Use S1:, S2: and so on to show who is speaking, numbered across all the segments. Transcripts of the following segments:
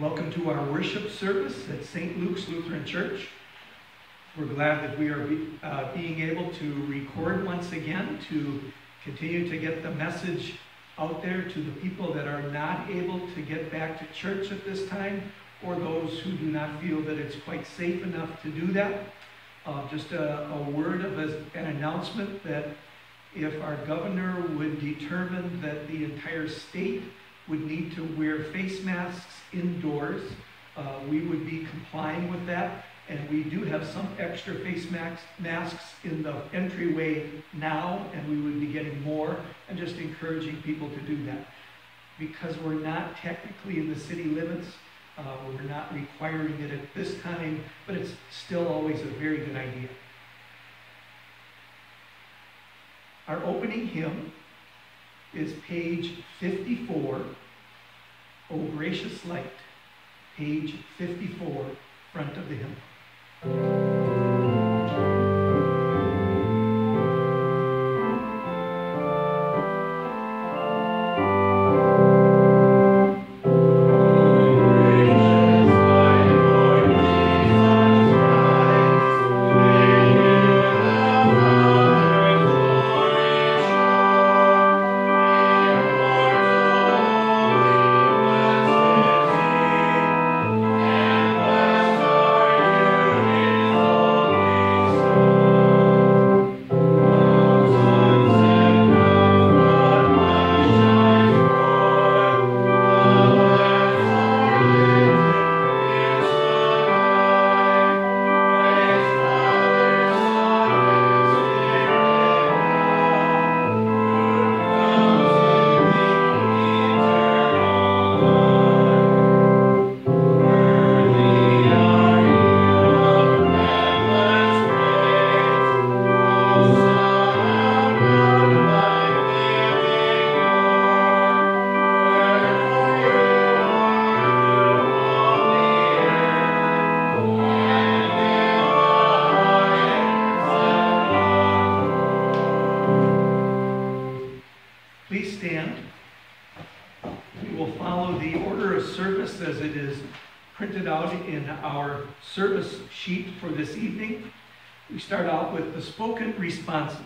S1: Welcome to our worship service at St. Luke's Lutheran Church. We're glad that we are be, uh, being able to record once again to continue to get the message out there to the people that are not able to get back to church at this time or those who do not feel that it's quite safe enough to do that. Uh, just a, a, word of a, an announcement that if our governor would determine that the entire state would need to wear face masks indoors, uh, we would be complying with that. And we do have some extra face masks, masks in the entryway now, and we would be getting more, and just encouraging people to do that. Because we're not technically in the city limits, uh, we're not requiring it at this time, but it's still always a very good idea. Our opening hymn is page 54, O Gracious Light, page 54, front of the hymn. Responses.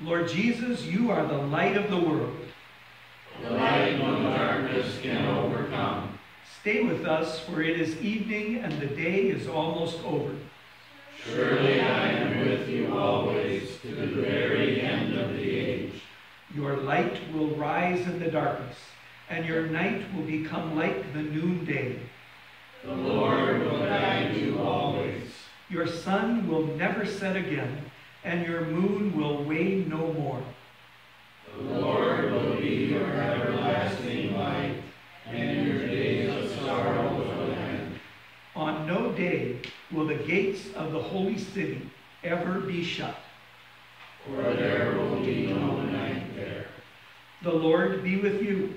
S1: Lord Jesus, you are the light of the world.
S2: The light no darkness can overcome.
S1: Stay with us, for it is evening and the day is almost over.
S2: Surely I am with you always to the very end of the age.
S1: Your light will rise in the darkness, and your night will become like the noonday.
S2: The Lord will guide you always.
S1: Your sun will never set again, and your moon will wane no more.
S2: The Lord will be your everlasting light, and your days of sorrow will end.
S1: On no day will the gates of the holy city ever be shut.
S2: For there will be no night there.
S1: The Lord be with you.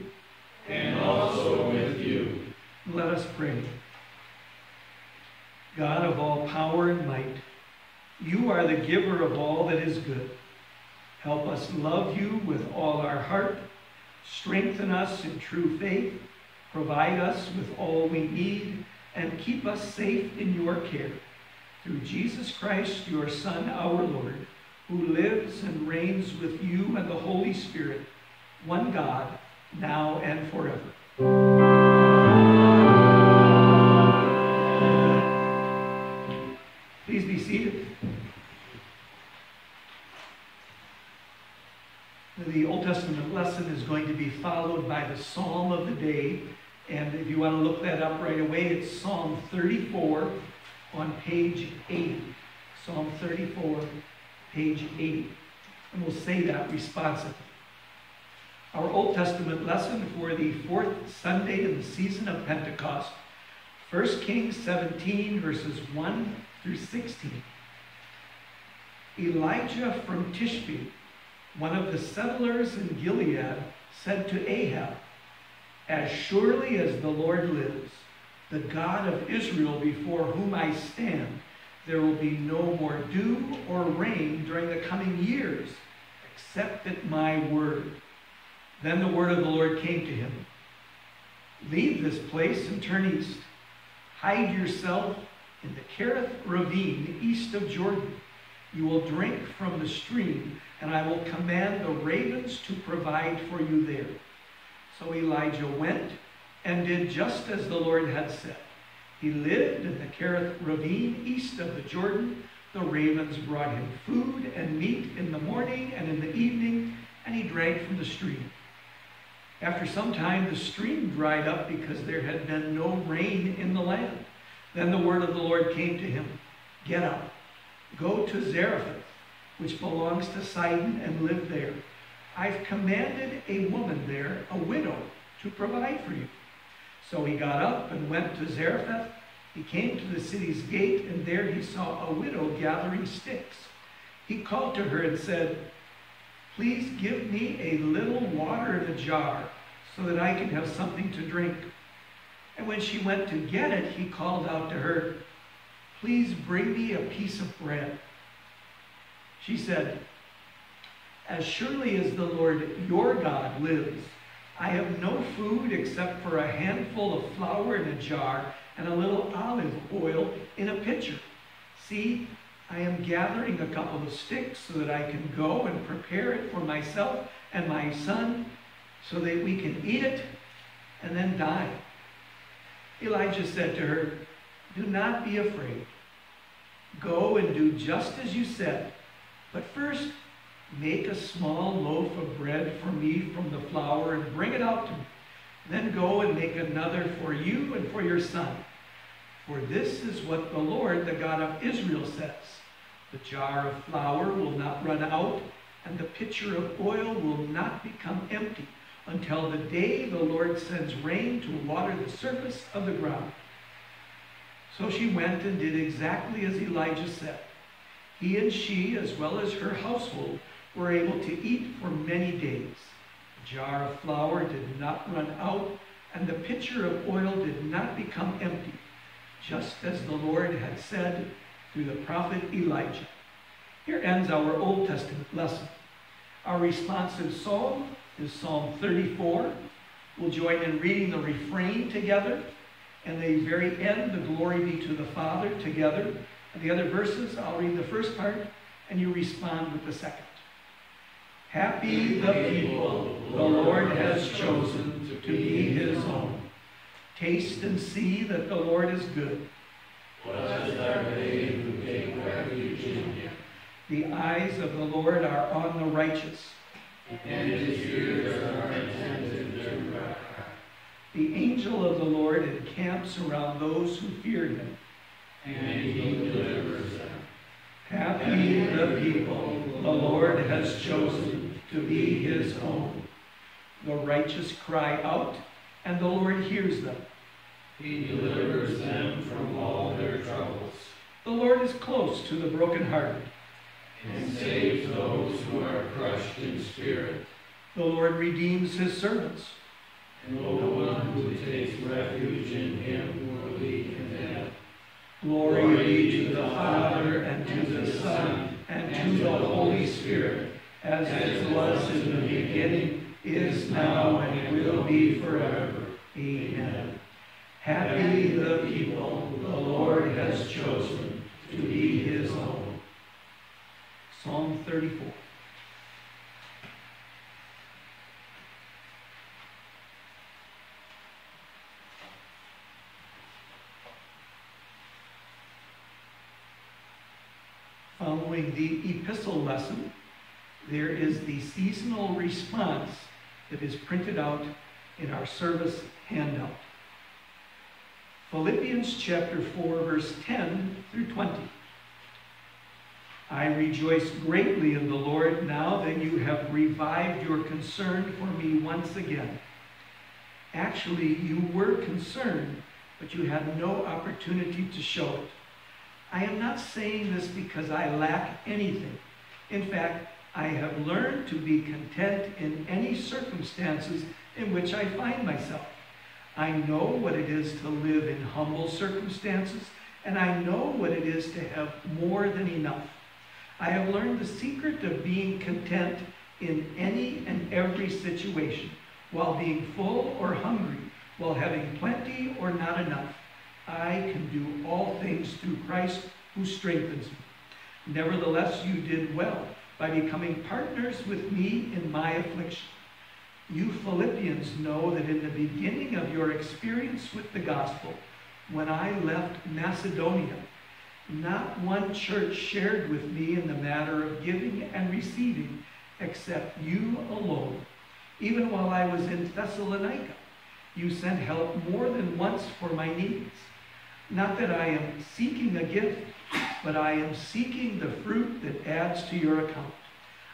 S2: And also with you.
S1: Let us pray. God of all power and might, you are the giver of all that is good. Help us love you with all our heart. Strengthen us in true faith. Provide us with all we need. And keep us safe in your care. Through Jesus Christ, your Son, our Lord, who lives and reigns with you and the Holy Spirit, one God, now and forever. Lesson is going to be followed by the Psalm of the day. And if you want to look that up right away, it's Psalm 34 on page 80. Psalm 34, page 80. And we'll say that responsively. Our Old Testament lesson for the fourth Sunday in the season of Pentecost, 1 Kings 17, verses 1 through 16. Elijah from Tishbe, one of the settlers in Gilead, said to Ahab, As surely as the Lord lives, the God of Israel before whom I stand, there will be no more dew or rain during the coming years, except at my word. Then the word of the Lord came to him. Leave this place and turn east. Hide yourself in the Kerith ravine east of Jordan. You will drink from the stream, and I will command the ravens to provide for you there. So Elijah went and did just as the Lord had said. He lived in the Kerith ravine east of the Jordan. The ravens brought him food and meat in the morning and in the evening, and he drank from the stream. After some time, the stream dried up because there had been no rain in the land. Then the word of the Lord came to him Get up, go to Zarephath, which belongs to Sidon, and live there. I've commanded a woman there, a widow, to provide for you. So he got up and went to Zarephath. He came to the city's gate, and there he saw a widow gathering sticks. He called to her and said, Please give me a little water in a jar so that I can have something to drink. And when she went to get it, he called out to her, Please bring me a piece of bread. She said, As surely as the Lord your God lives, I have no food except for a handful of flour in a jar and a little olive oil in a pitcher. See, I am gathering a couple of sticks so that I can go and prepare it for myself and my son so that we can eat it and then die. Elijah said to her, Do not be afraid. Go and do just as you said. But first, make a small loaf of bread for me from the flour and bring it out to me. Then go and make another for you and for your son. For this is what the Lord, the God of Israel, says The jar of flour will not run out, and the pitcher of oil will not become empty until the day the Lord sends rain to water the surface of the ground. So she went and did exactly as Elijah said. He and she, as well as her household, were able to eat for many days. The jar of flour did not run out, and the pitcher of oil did not become empty, just as the Lord had said through the prophet Elijah. Here ends our Old Testament lesson. Our responsive psalm is Psalm 34. We'll join in reading the refrain together, and the very end, the glory be to the Father, together. The other verses, I'll read the first part, and you respond with the second. Happy the people the Lord has chosen to be his own. Taste and see that the Lord is good.
S2: Blessed are they who take refuge in him.
S1: The eyes of the Lord are on the righteous
S2: and his ears are attentive to cry.
S1: The angel of the Lord encamps around those who fear him.
S2: And he delivers them.
S1: Happy the people the Lord has chosen to be his own. The righteous cry out, and the Lord hears them.
S2: He delivers them from all their troubles.
S1: The Lord is close to the brokenhearted
S2: and saves those who are crushed in spirit.
S1: The Lord redeems his servants.
S2: And no one who takes refuge in him will be.
S1: Glory be to the Father, and to the Son, and to the Holy Spirit, as it was in the beginning, is now, and will be forever. Amen. Happy the people the Lord has chosen to be his own. Psalm 34. Following the epistle lesson, there is the seasonal response that is printed out in our service handout. Philippians chapter 4, verse 10 through 20. I rejoice greatly in the Lord now that you have revived your concern for me once again. Actually, you were concerned, but you had no opportunity to show it. I am not saying this because I lack anything. In fact, I have learned to be content in any circumstances in which I find myself. I know what it is to live in humble circumstances, and I know what it is to have more than enough. I have learned the secret of being content in any and every situation, while being full or hungry, while having plenty or not enough, I can do all things through Christ who strengthens me. Nevertheless, you did well by becoming partners with me in my affliction. You Philippians know that in the beginning of your experience with the gospel, when I left Macedonia, not one church shared with me in the matter of giving and receiving except you alone. Even while I was in Thessalonica, you sent help more than once for my needs. Not that I am seeking a gift, but I am seeking the fruit that adds to your account.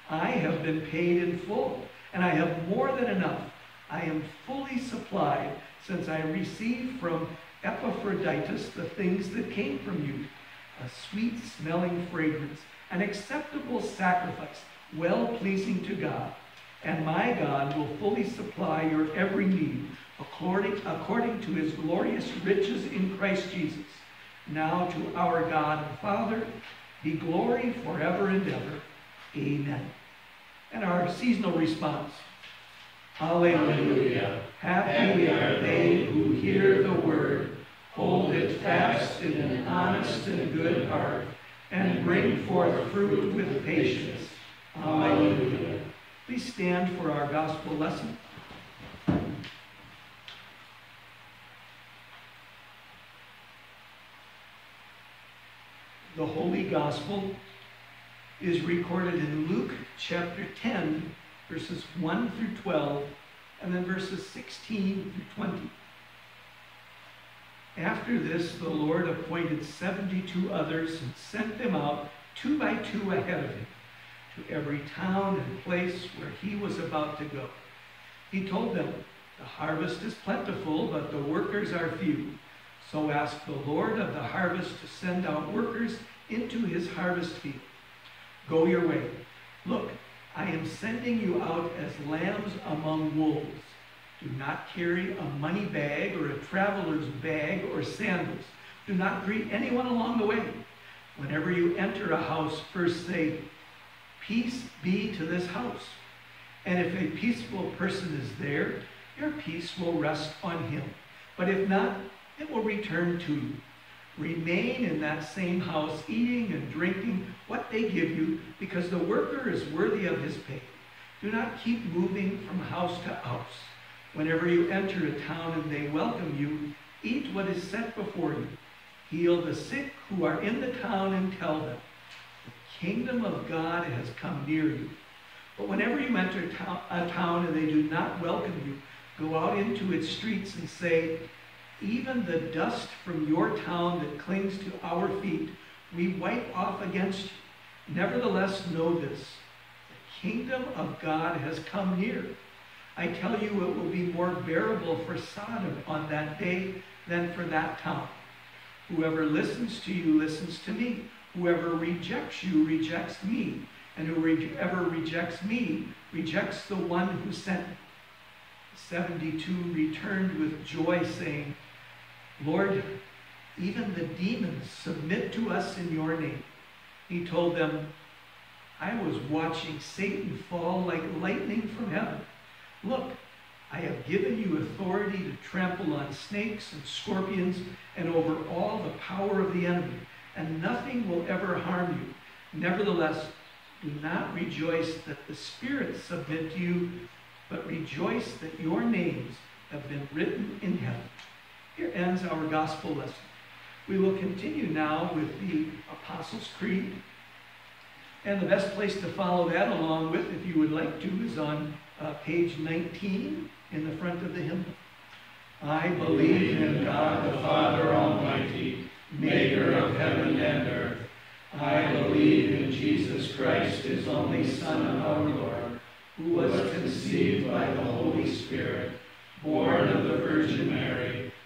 S1: I have been paid in full, and I have more than enough. I am fully supplied, since I received from Epaphroditus the things that came from you a sweet smelling fragrance, an acceptable sacrifice, well pleasing to God. And my God will fully supply your every need according, according to his glorious riches in Christ Jesus. Now to our God and Father be glory forever and ever. Amen. And our seasonal response. Alleluia. Happy are they who hear the word, hold it fast in an honest and good heart, and bring forth fruit with patience. Alleluia. Please stand for our gospel lesson. The Holy Gospel is recorded in Luke chapter 10, verses 1 through 12, and then verses 16 through 20. After this, the Lord appointed 72 others and sent them out two by two ahead of him to every town and place where he was about to go. He told them, The harvest is plentiful, but the workers are few. So ask the Lord of the harvest to send out workers into his harvest field. Go your way. Look, I am sending you out as lambs among wolves. Do not carry a money bag or a traveler's bag or sandals. Do not greet anyone along the way. Whenever you enter a house, first say, Peace be to this house. And if a peaceful person is there, your peace will rest on him. But if not, it will return to you. Remain in that same house, eating and drinking what they give you, because the worker is worthy of his pay. Do not keep moving from house to house. Whenever you enter a town and they welcome you, eat what is set before you. Heal the sick who are in the town and tell them, the kingdom of God has come near you. But whenever you enter a town and they do not welcome you, go out into its streets and say, even the dust from your town that clings to our feet, we wipe off against you. Nevertheless, know this the kingdom of God has come near. I tell you, it will be more bearable for Sodom on that day than for that town. Whoever listens to you listens to me. Whoever rejects you rejects me. And whoever rejects me rejects the one who sent me. 72 returned with joy, saying, Lord, even the demons submit to us in your name. He told them, I was watching Satan fall like lightning from heaven. Look, I have given you authority to trample on snakes and scorpions and over all the power of the enemy, and nothing will ever harm you. Nevertheless, do not rejoice that the spirits submit to you, but rejoice that your names have been written in heaven. Here ends our gospel lesson. We will continue now with the Apostles' Creed. And the best place to follow that along with, if you would like to, is on uh, page 19 in the front of the hymn. I believe in God the Father Almighty, maker of heaven and earth. I believe in Jesus Christ, his only Son, our Lord, who was conceived by the Holy Spirit, born of the Virgin Mary,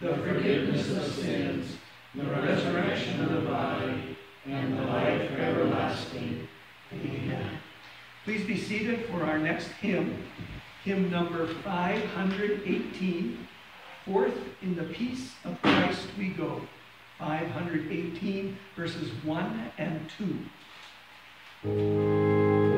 S1: the forgiveness of sins, the
S2: resurrection of the body, and the life everlasting.
S1: Amen. Please be seated for our next hymn, hymn number 518, Forth in the Peace of Christ We Go, 518, verses 1 and 2.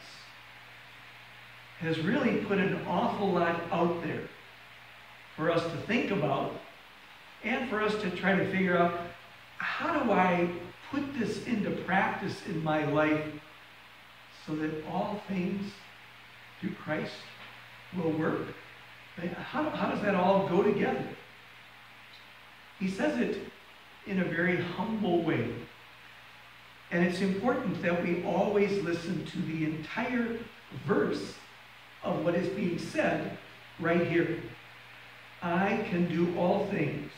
S1: has really put an awful lot out there for us to think about and for us to try to figure out how do I put this into practice in my life so that all things through Christ will work? How, how does that all go together? He says it in a very humble way. And it's important that we always listen to the entire verse of what is being said right here. I can do all things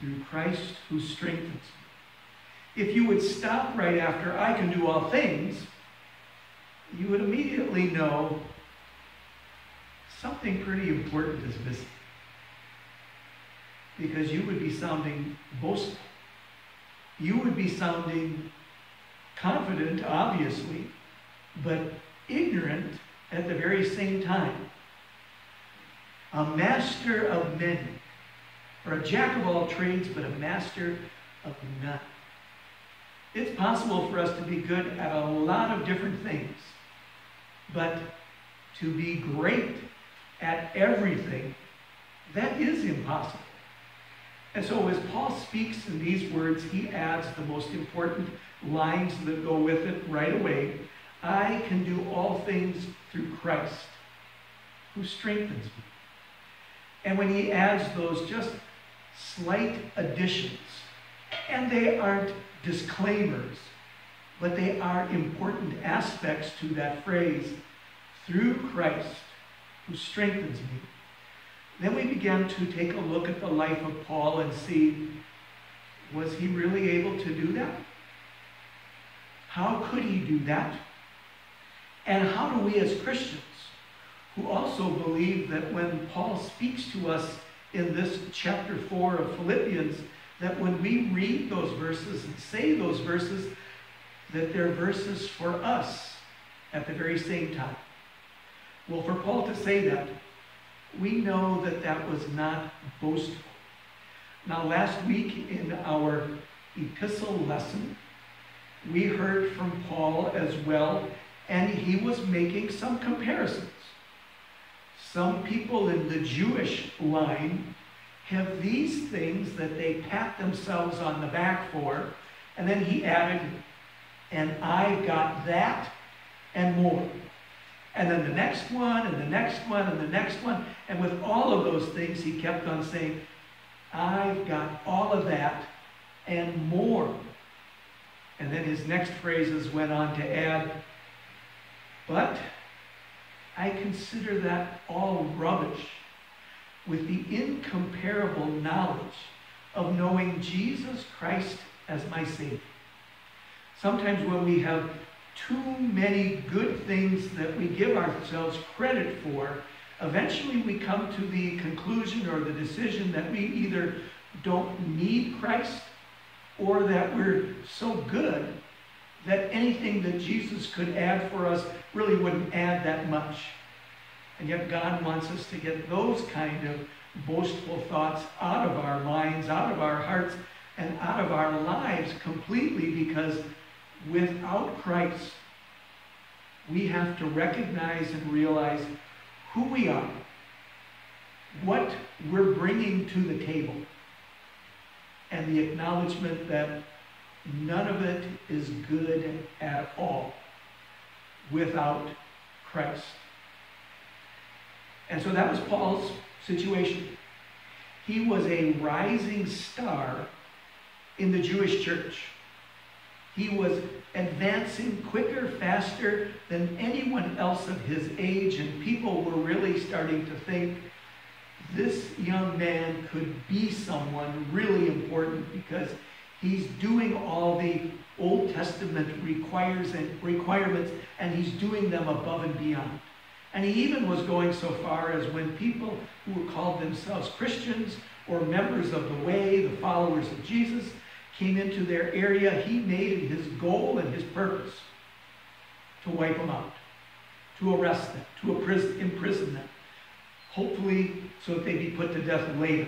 S1: through Christ who strengthens me. If you would stop right after I can do all things, you would immediately know something pretty important is missing because you would be sounding boastful. You would be sounding confident, obviously, but ignorant at the very same time. A master of many, or a jack of all trades, but a master of none. It's possible for us to be good at a lot of different things, but to be great at everything, that is impossible. And so as Paul speaks in these words, he adds the most important lines that go with it right away. I can do all things through Christ who strengthens me. And when he adds those just slight additions, and they aren't disclaimers, but they are important aspects to that phrase, through Christ who strengthens me, then we began to take a look at the life of Paul and see, was he really able to do that? How could he do that? And how do we as Christians, who also believe that when Paul speaks to us in this chapter 4 of Philippians, that when we read those verses and say those verses, that they're verses for us at the very same time. Well, for Paul to say that, we know that that was not boastful. Now, last week in our epistle lesson, we heard from Paul as well and he was making some comparisons. Some people in the Jewish line have these things that they pat themselves on the back for, and then he added, and I got that and more. And then the next one, and the next one, and the next one. And with all of those things, he kept on saying, I've got all of that and more. And then his next phrases went on to add, but I consider that all rubbish with the incomparable knowledge of knowing Jesus Christ as my Savior. Sometimes when we have too many good things that we give ourselves credit for, eventually we come to the conclusion or the decision that we either don't need Christ or that we're so good that anything that Jesus could add for us really wouldn't add that much. And yet God wants us to get those kind of boastful thoughts out of our minds, out of our hearts, and out of our lives completely because without Christ, we have to recognize and realize who we are, what we're bringing to the table, and the acknowledgement that none of it is good at all without Christ. And so that was Paul's situation. He was a rising star in the Jewish church. He was advancing quicker, faster than anyone else of his age, and people were really starting to think this young man could be someone really important because he's doing all the Old Testament requires and requirements, and he's doing them above and beyond. And he even was going so far as when people who called themselves Christians or members of the way, the followers of Jesus, came into their area, he made it his goal and his purpose to wipe them out, to arrest them, to imprison them, hopefully so that they'd be put to death later.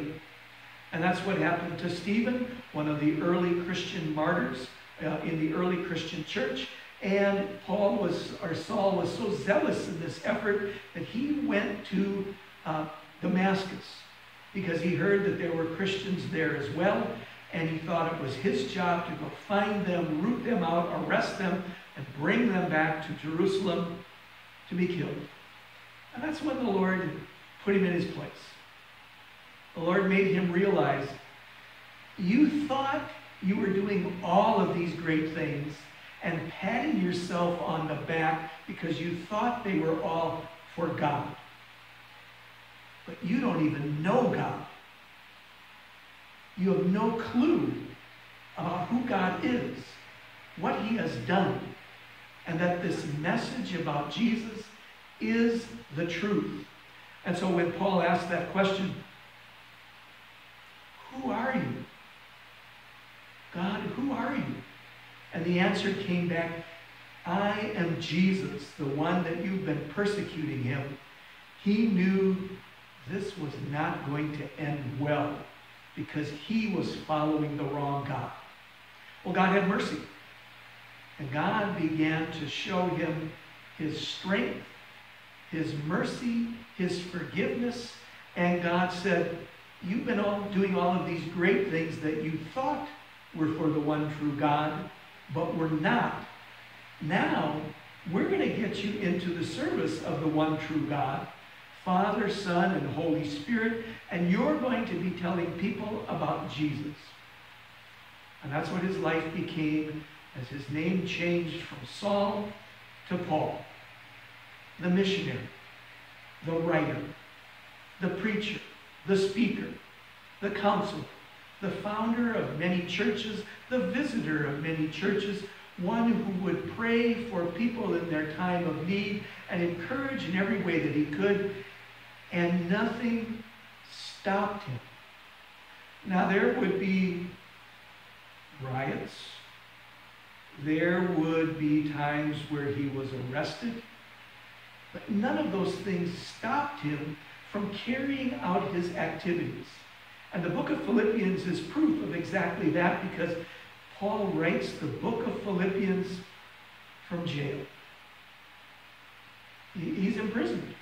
S1: And that's what happened to Stephen, one of the early Christian martyrs uh, in the early Christian church. And Paul was, or Saul was so zealous in this effort that he went to uh, Damascus because he heard that there were Christians there as well and he thought it was his job to go find them, root them out, arrest them, and bring them back to Jerusalem to be killed. And that's when the Lord put him in his place. The Lord made him realize you thought you were doing all of these great things and patting yourself on the back because you thought they were all for God. But you don't even know God. You have no clue about who God is, what he has done, and that this message about Jesus is the truth. And so when Paul asked that question, who are you? God, who are you? And the answer came back, I am Jesus, the one that you've been persecuting him. He knew this was not going to end well because he was following the wrong God. Well, God had mercy. And God began to show him his strength, his mercy, his forgiveness. And God said, You've been all doing all of these great things that you thought were for the one true God, but were not. Now, we're going to get you into the service of the one true God Father, Son, and Holy Spirit, and you're going to be telling people about Jesus. And that's what his life became as his name changed from Saul to Paul. The missionary, the writer, the preacher, the speaker, the counselor, the founder of many churches, the visitor of many churches, one who would pray for people in their time of need and encourage in every way that he could and nothing stopped him. Now, there would be riots. There would be times where he was arrested. But none of those things stopped him from carrying out his activities. And the book of Philippians is proof of exactly that because Paul writes the book of Philippians from jail. He's imprisoned.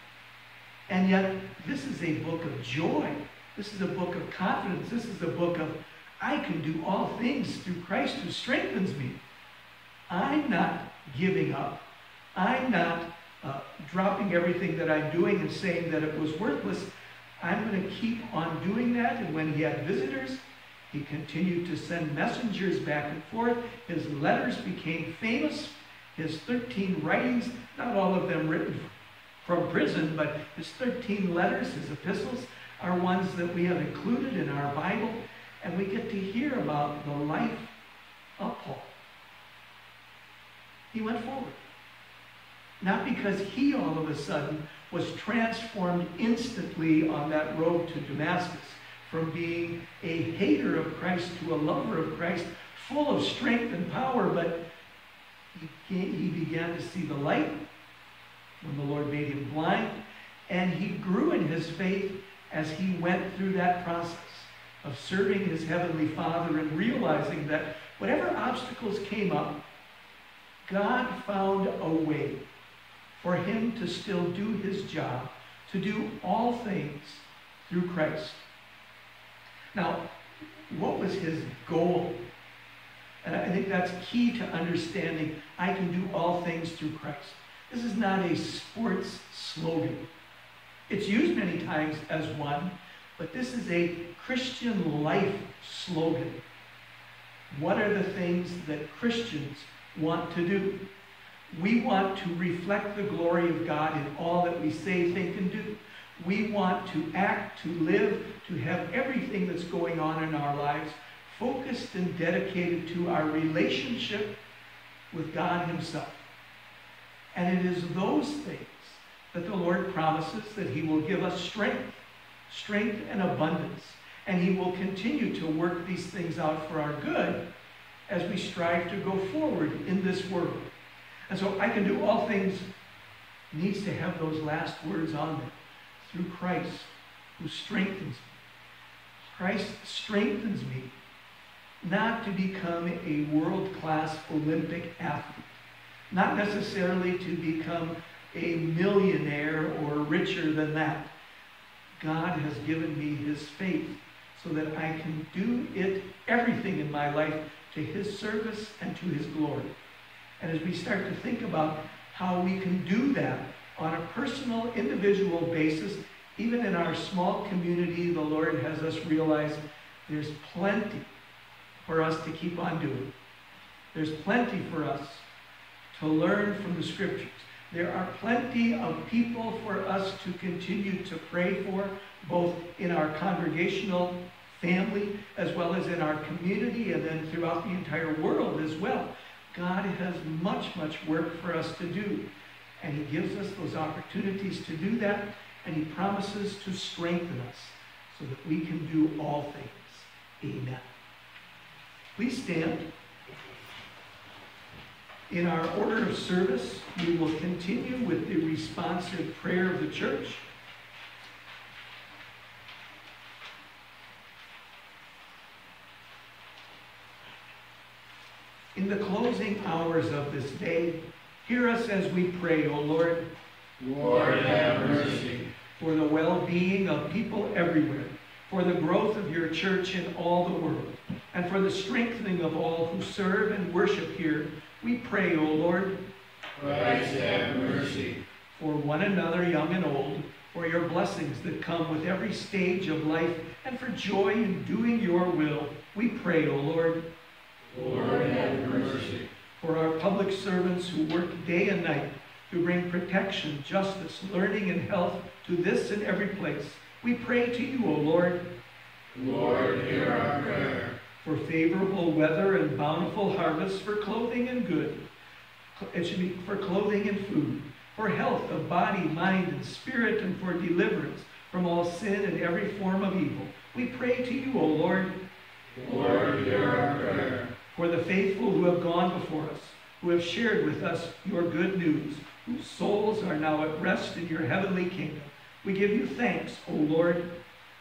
S1: And yet, this is a book of joy. This is a book of confidence. This is a book of, I can do all things through Christ who strengthens me. I'm not giving up. I'm not uh, dropping everything that I'm doing and saying that it was worthless. I'm going to keep on doing that. And when he had visitors, he continued to send messengers back and forth. His letters became famous. His 13 writings, not all of them written from prison, but his 13 letters, his epistles, are ones that we have included in our Bible. And we get to hear about the life of Paul. He went forward. Not because he all of a sudden was transformed instantly on that road to Damascus from being a hater of Christ to a lover of Christ, full of strength and power, but he, began to see the light when the Lord made him blind, and he grew in his faith as he went through that process of serving his heavenly Father and realizing that whatever obstacles came up, God found a way for him to still do his job, to do all things through Christ. Now, what was his goal? And I think that's key to understanding I can do all things through Christ. This is not a sports slogan. It's used many times as one, but this is a Christian life slogan. What are the things that Christians want to do? We want to reflect the glory of God in all that we say, think, and do. We want to act, to live, to have everything that's going on in our lives focused and dedicated to our relationship with God Himself. And it is those things that the Lord promises that He will give us strength, strength and abundance. And He will continue to work these things out for our good as we strive to go forward in this world. And so I can do all things needs to have those last words on there through Christ who strengthens me. Christ strengthens me not to become a world-class Olympic athlete, not necessarily to become a millionaire or richer than that. God has given me his faith so that I can do it, everything in my life, to his service and to his glory. And as we start to think about how we can do that on a personal, individual basis, even in our small community, the Lord has us realize there's plenty for us to keep on doing. There's plenty for us to learn from the scriptures. There are plenty of people for us to continue to pray for, both in our congregational family as well as in our community and then throughout the entire world as well. God has much, much work for us to do. And he gives us those opportunities to do that, and he promises to strengthen us so that we can do all things. Amen. Please stand. In our order of service, we will continue with the responsive prayer of the church. In the closing hours of this day, hear us as we pray, O Lord.
S2: Lord, have mercy.
S1: For the well-being of people everywhere, for the growth of your church in all the world, and for the strengthening of all who serve and worship here, we pray, O Lord.
S2: Christ, have mercy.
S1: For one another, young and old, for your blessings that come with every stage of life, and for joy in doing your will, we pray, O Lord.
S2: Lord, have mercy.
S1: For our public servants who work day and night to bring protection, justice, learning, and health to this and every place, we pray to you, O Lord.
S2: Lord, hear our prayer.
S1: For favorable weather and bountiful harvests, for clothing and good, it should be for clothing and food, for health of body, mind, and spirit, and for deliverance from all sin and every form of evil. We pray to you, O Lord.
S2: Lord, hear our prayer
S1: for the faithful who have gone before us, who have shared with us your good news, whose souls are now at rest in your heavenly kingdom. We give you thanks, O Lord.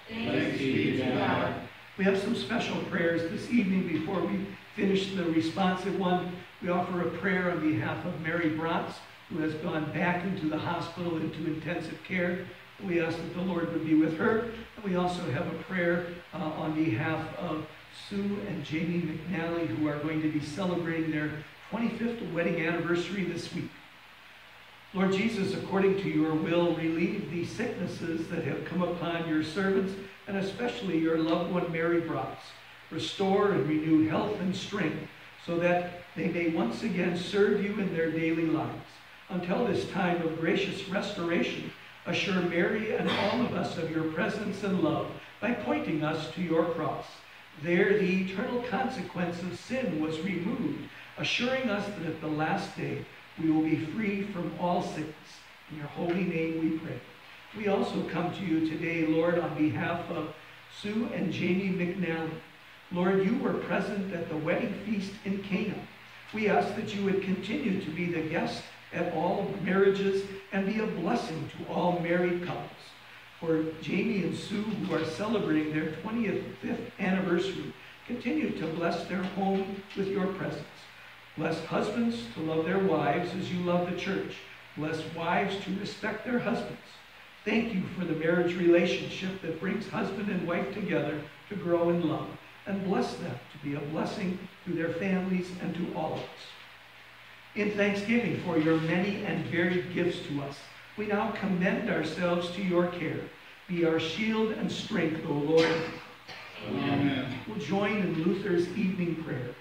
S2: Thanks be to God.
S1: We have some special prayers this evening before we finish the responsive one. We offer a prayer on behalf of Mary Bratz, who has gone back into the hospital, into intensive care. We ask that the Lord would be with her. And we also have a prayer uh, on behalf of Sue and Jamie McNally, who are going to be celebrating their 25th wedding anniversary this week. Lord Jesus, according to your will, relieve the sicknesses that have come upon your servants, and especially your loved one, Mary Brox. Restore and renew health and strength so that they may once again serve you in their daily lives. Until this time of gracious restoration, assure Mary and all of us of your presence and love by pointing us to your cross. There, the eternal consequence of sin was removed, assuring us that at the last day we will be free from all sickness. In your holy name we pray. We also come to you today, Lord, on behalf of Sue and Jamie McNally. Lord, you were present at the wedding feast in Cana. We ask that you would continue to be the guest at all marriages and be a blessing to all married couples. For Jamie and Sue, who are celebrating their 25th anniversary, continue to bless their home with your presence. Bless husbands to love their wives as you love the church. Bless wives to respect their husbands. Thank you for the marriage relationship that brings husband and wife together to grow in love. And bless them to be a blessing to their families and to all of us. In thanksgiving for your many and varied gifts to us, we now commend ourselves to your care. Be our shield and strength, O Lord.
S2: Amen.
S1: We'll join in Luther's evening prayer.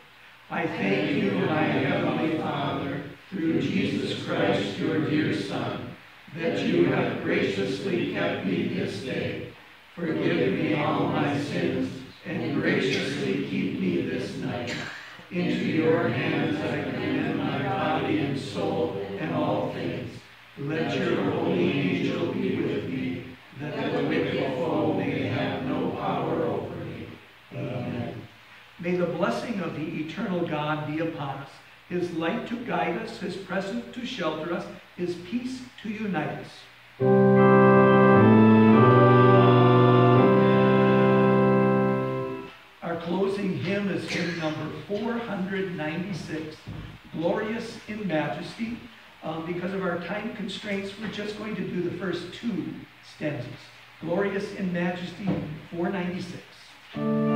S1: I thank you, my heavenly Father, through Jesus Christ, your dear Son, that you have graciously kept me this day. Forgive me all my sins, and graciously keep me this night. Into your hands I commend my body and soul and all things. Let your holy angel be with me, that the wicked foe may have no power over me. Amen. May the blessing of the eternal God be upon us, his light to guide us, his presence to shelter us, his peace to unite us. Our closing hymn is hymn number 496, Glorious in Majesty. Um, because of our time constraints, we're just going to do the first two stanzas. Glorious in Majesty, 496.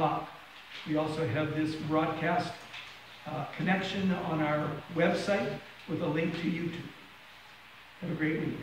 S1: O'clock. We also have this broadcast uh, connection on our website with a link to YouTube. Have a great week.